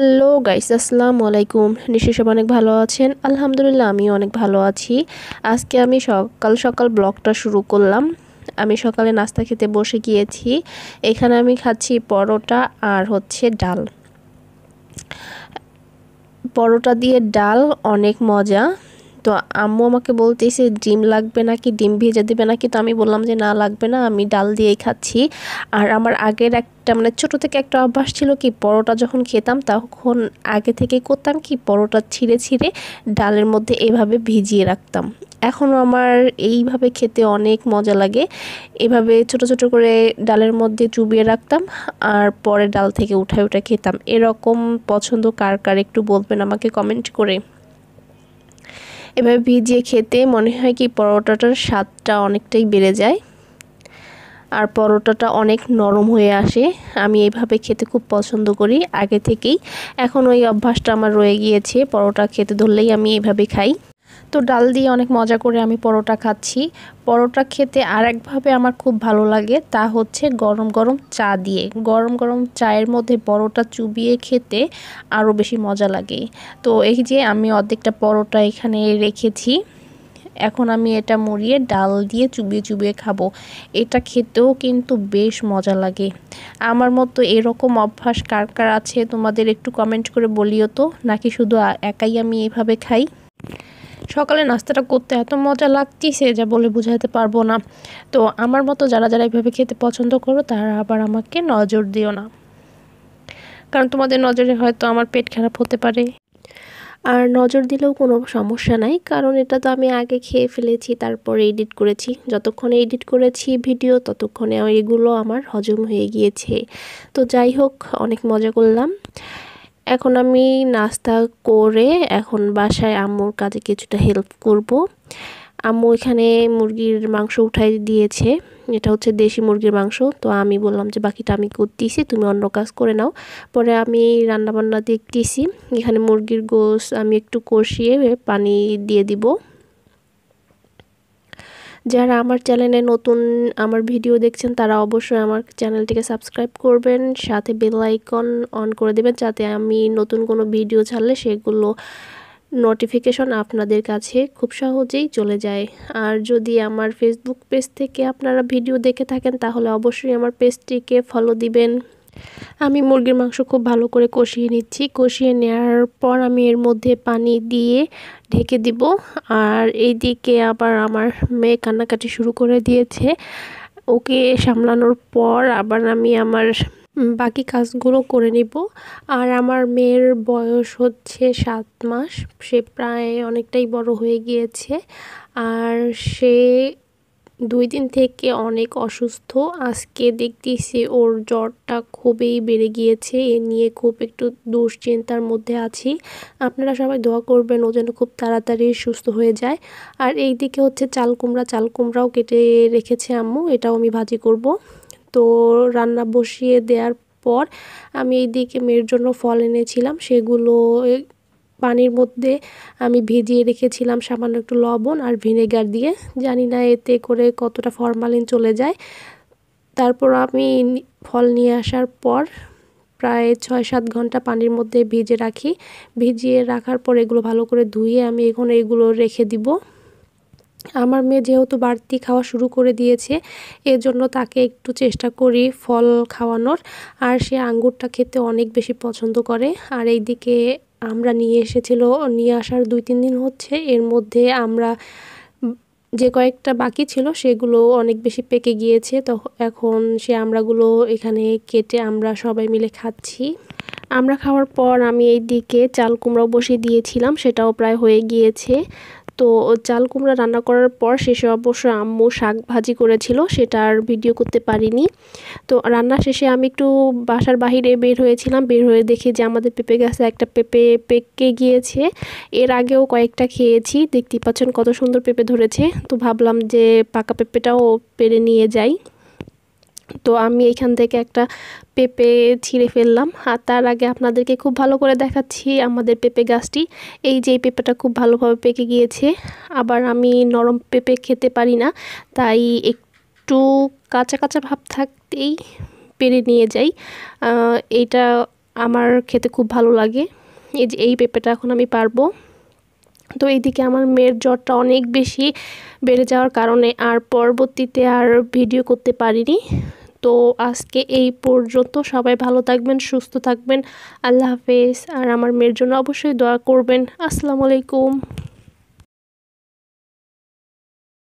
Hello guys, আসসালামু আলাইকুম। নিশ্চয়ই সব অনেক ভালো আছেন। আলহামদুলিল্লাহ, আমিও অনেক ভালো আছি। আজকে আমি সকাল সকাল ব্লগটা শুরু করলাম। আমি সকালে নাস্তা খেতে বসে গিয়েছি। এখানে আমি খাচ্ছি পরোটা আর হচ্ছে ডাল। পরোটা দিয়ে ডাল, অনেক মজা। তো আম্মু আমাকে বলতেছে, ডিম লাগবে নাকি? ডিম ভেজে দেবে নাকি? তো আমি বললাম যে, না, লাগবে না, আমি ডাল দিয়েই খাচ্ছি। আর আমার আগের একটা মানে ছোটো থেকে একটা অভ্যাস ছিল কি, পরোটা যখন খেতাম তখন আগে থেকে করতাম কি, পরোটা ছিঁড়ে ছিঁড়ে ডালের মধ্যে এভাবে ভিজিয়ে রাখতাম। এখনও আমার এইভাবে খেতে অনেক মজা লাগে। এভাবে ছোট ছোট করে ডালের মধ্যে চুবিয়ে রাখতাম আর পরে ডাল থেকে উঠায় উঠে খেতাম। এরকম পছন্দ কার কার একটু বলবেন আমাকে কমেন্ট করে? এভাবে ভিজিয়ে খেতে মনে হয় কি পরোটাটার স্বাদটা অনেকটাই বেড়ে যায়। আর পরোটাটা অনেক নরম হয়ে আসে। আমি এইভাবে খেতে খুব পছন্দ করি আগে থেকেই। এখন ওই অভ্যাসটা আমার রয়ে গিয়েছে। পরোটা খেতে ধরলেই আমি এইভাবে খাই। তো ডাল দিয়ে অনেক মজা করে আমি পরোটা খাচ্ছি। পরোটা খেতে আরেকভাবে আমার খুব ভালো লাগে তা হচ্ছে গরম গরম চা দিয়ে। গরম গরম চায়ের মধ্যে পরোটা চুবিয়ে খেতে আরও বেশি মজা লাগে। তো এই যে আমি অর্ধেকটা পরোটা এখানে রেখেছি। এখন আমি এটা মুড়িয়ে ডাল দিয়ে চুবিয়ে চুবিয়ে খাব। এটা খেতেও কিন্তু বেশ মজা লাগে। আমার মতো এরকম অভ্যাস কার কার আছে তোমাদের একটু কমেন্ট করে বলিও তো? নাকি শুধু একাই আমি এভাবে খাই? সকালে নাস্তাটা করতে এত মজা লাগতিছে যা বলে বোঝাতে পারব না। তো আমার মতো যারা যারা এইভাবে খেতে পছন্দ করো, তারা আবার আমাকে নজর দিও না। কারণ তোমাদের নজরে হয়তো আমার পেট খারাপ হতে পারে। আর নজর দিলেও কোনো সমস্যা নাই, কারণ এটা তো আমি আগে খেয়ে ফেলেছি, তারপরে এডিট করেছি। যতক্ষণে এডিট করেছি ভিডিও, ততক্ষণে এগুলো আমার হজম হয়ে গিয়েছে। তো যাই হোক, অনেক মজা করলাম। এখন আমি নাস্তা করে এখন বাসায় আম্মুর কাজে কিছুটা হেল্প করব। আম্মু এখানে মুরগির মাংস উঠাই দিয়েছে। এটা হচ্ছে দেশি মুরগির মাংস। তো আমি বললাম যে, বাকিটা আমি করতেছি, তুমি অন্য কাজ করে নাও। পরে আমি রান্নাবান্না দেখতেছি। এখানে মুরগির গোস আমি একটু কষিয়ে পানি দিয়ে দিব। যারা আমার চ্যানেলে নতুন আমার ভিডিও দেখছেন, তারা অবশ্যই আমার চ্যানেলটিকে সাবস্ক্রাইব করবেন, সাথে বেল আইকন অন করে দেবেন যাতে আমি নতুন কোনো ভিডিও ছাড়লে সেগুলো নোটিফিকেশন আপনাদের কাছে খুব সহজেই চলে যায়। আর যদি আমার ফেসবুক পেজ থেকে আপনারা ভিডিও দেখে থাকেন, তাহলে অবশ্যই আমার পেজটিকে ফলো দিবেন। আমি মুরগির মাংস খুব ভালো করে কষিয়ে নিচ্ছি। কষিয়ে নেওয়ার পর আমি এর মধ্যে পানি দিয়ে ঢেকে দিব। আর এইদিকে আবার আমার মেয়ে কান্নাকাটি শুরু করে দিয়েছে। ওকে সামলানোর পর আবার আমি আমার বাকি কাজগুলো করে নিব। আর আমার মেয়ের বয়স হচ্ছে সাত মাস। সে প্রায় অনেকটাই বড় হয়ে গিয়েছে। আর সে দুই দিন থেকে অনেক অসুস্থ। আজকে দেখতেছি ওর জ্বরটা খুবই বেড়ে গিয়েছে, এ নিয়ে খুব একটু দুশ্চিন্তার মধ্যে আছি। আপনারা সবাই দোয়া করবেন ও যেন খুব তাড়াতাড়ি সুস্থ হয়ে যায়। আর এই দিকে হচ্ছে চাল কুমড়া, চাল কুমড়াও কেটে রেখেছে আম্মু, এটাও আমি ভাজি করব। তো রান্না বসিয়ে দেওয়ার পর আমি এই দিকে মেয়ের জন্য ফল এনেছিলাম, সেগুলো পানির মধ্যে আমি ভিজিয়ে রেখেছিলাম সামান্য একটু লবণ আর ভিনেগার দিয়ে। জানি না এতে করে কতটা ফরমালিন চলে যায়। তারপর আমি ফল নিয়ে আসার পর প্রায় ছয় সাত ঘণ্টা পানির মধ্যে ভিজে রাখি। ভিজিয়ে রাখার পর এগুলো ভালো করে ধুয়ে আমি এখন এগুলো রেখে দিব। আমার মেয়ে যেহেতু বাড়তি খাওয়া শুরু করে দিয়েছে, এজন্য তাকে একটু চেষ্টা করি ফল খাওয়ানোর। আর সে আঙ্গুরটা খেতে অনেক বেশি পছন্দ করে। আর এইদিকে আমরা নিয়ে এসেছিল, নিয়ে আসার দুই, তিন দিন হচ্ছে। এর মধ্যে আমরা যে কয়েকটা বাকি ছিল সেগুলো অনেক বেশি পেকে গিয়েছে। তো এখন সে আমরাগুলো এখানে কেটে আমরা সবাই মিলে খাচ্ছি। আমরা খাওয়ার পর আমি এই দিকে চাল কুমড়াও বসিয়ে দিয়েছিলাম, সেটাও প্রায় হয়ে গিয়েছে। তো চাল কুমড়া রান্না করার পর শেষে অবশ্য আম্মু শাক ভাজি করেছিল, সেটা আর ভিডিও করতে পারিনি। তো রান্না শেষে আমি একটু বাসার বাহিরে বের হয়েছিলাম, বের হয়ে দেখি যে আমাদের পেঁপে গাছে একটা পেঁপে পেকে গিয়েছে। এর আগেও কয়েকটা খেয়েছি দেখতে পাচ্ছেন কত সুন্দর পেঁপে ধরেছে। তো ভাবলাম যে পাকা পেঁপেটাও পেরে নিয়ে যাই। তো আমি এখান থেকে একটা পেঁপে ছিঁড়ে ফেললাম। আর তার আগে আপনাদেরকে খুব ভালো করে দেখাচ্ছি আমাদের পেঁপে গাছটি। এই যে এই পেঁপেটা খুব ভালোভাবে পেকে গিয়েছে। আবার আমি নরম পেঁপে খেতে পারি না, তাই একটু কাঁচা কাঁচা ভাব থাকতেই পেরে নিয়ে যাই। এটা আমার খেতে খুব ভালো লাগে। এই যে এই পেঁপেটা এখন আমি পারব। তো এইদিকে আমার মেয়ের জ্বরটা অনেক বেশি বেড়ে যাওয়ার কারণে আর পরবর্তীতে আর ভিডিও করতে পারিনি। তো আজকে এই পর্যন্ত সবাই ভালো থাকবেন, সুস্থ থাকবেন। আল্লাহ হাফেজ। আর আমার মেয়ের জন্য অবশ্যই দোয়া করবেন। আসসালামু আলাইকুম।